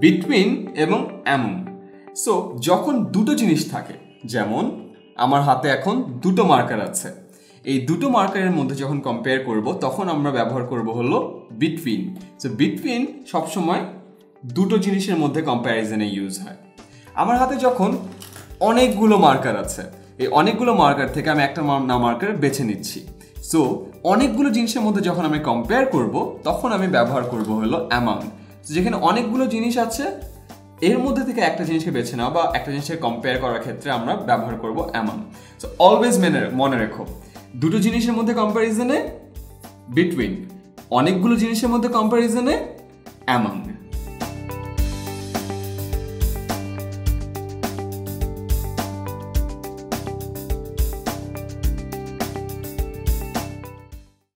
Between এবং among so যখন দুটো জিনিস থাকে, যেমন আমার হাতে এখন দুটো মার্কার আছে, এই দুটো মার্কারের মধ্যে যখন কম্পেয়ার করব, তখন আমরা ব্যবহার করব হলো বিটুইন সো বিটুইন সবসময় দুটো জিনিসের মধ্যে কম্প্যারিজনে ইউজ হয়। আমার হাতে যখন অনেকগুলো মার্কার আছে, এই অনেকগুলো মার্কার থেকে আমি একটা না মার্কার বেছে নিচ্ছি। সো অনেকগুলো জিনিসের মধ্যে যখন আমি কম্পেয়ার করব, তখন আমি ব্যবহার করব হলো অ্যামাউন্ট যেখানে অনেকগুলো জিনিস আছে, এর মধ্যে থেকে একটা জিনিসকে বেছে নেওয়া বা একটা জিনিসকে কম্পেয়ার করার ক্ষেত্রে আমরা ব্যবহার করব এমন। সো অলওয়েজ মেনে মনে রেখো, দুটো জিনিসের মধ্যে কম্প্যারিজনে বিটুইন অনেকগুলো জিনিসের মধ্যে কম্প্যারিজনে অ্যামাউন্ট